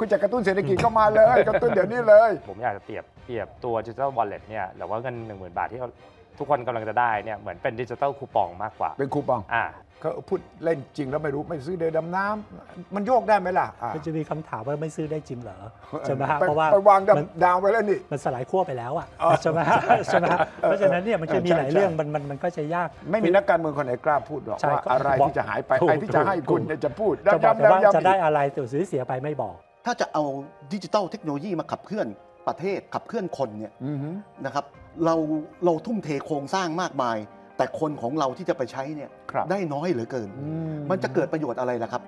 คุณจะกระตุ้นเศรษฐกิจก็มาเลย กระตุ้นเดี๋ยวนี้เลย ผมอยากจะเปรียบเปรียบตัวดิจิทัลวอลเล็ตเนี่ยหรือว่าเงิน1 0,000 บาทที่ทุกคนกำลังจะได้เนี่ยเหมือนเป็นดิจิทัลคูปองมากกว่า เป็นคูปองอ่าเขาพูดเล่นจริงแล้วไม่รู้ไม่ซื้อเดือดำน้ำมันโยกได้ไหมล่ะอะมันจะมีคำถามว่าไม่ซื้อได้จริงเหรอใช่ไหมฮะไปเพราะว่าไปวางมันดาวไว้แล้วนี่มันสลายขั้วไปแล้วอะอ๋อใช่ไหมฮะใช่ไหมฮะเพราะฉะนั้นเนี่ยมันจะมีใช่หลายใช่เรื่องมันมันมันก็จะยาก ไม่มีนักการเมืองคนไหนกล้าพูดหรอกใช่ว่าก็อะไรบอกที่จะหายไปถูกไอ้ที่จะให้ถูกคุณถูกเนี่ยจะพูดจะบอกย้ำแต่ว่าแล้วย้ำจะได้อีกอะไรแต่ซื้อเสียไปไม่บอก ถ้าจะเอาดิจิ t a ลเทคโนโลยีมาขับเคลื่อนประเทศขับเคลื่อนคนเนี่ยอือหือนะครับเราเราทุ่มเทโครงสร้างมากมาย แต่คนของเราที่จะไปใช้เนี่ยครับได้น้อยเหลือเกินอืมันจะเกิดประโยชน์อะไรล่ะครับ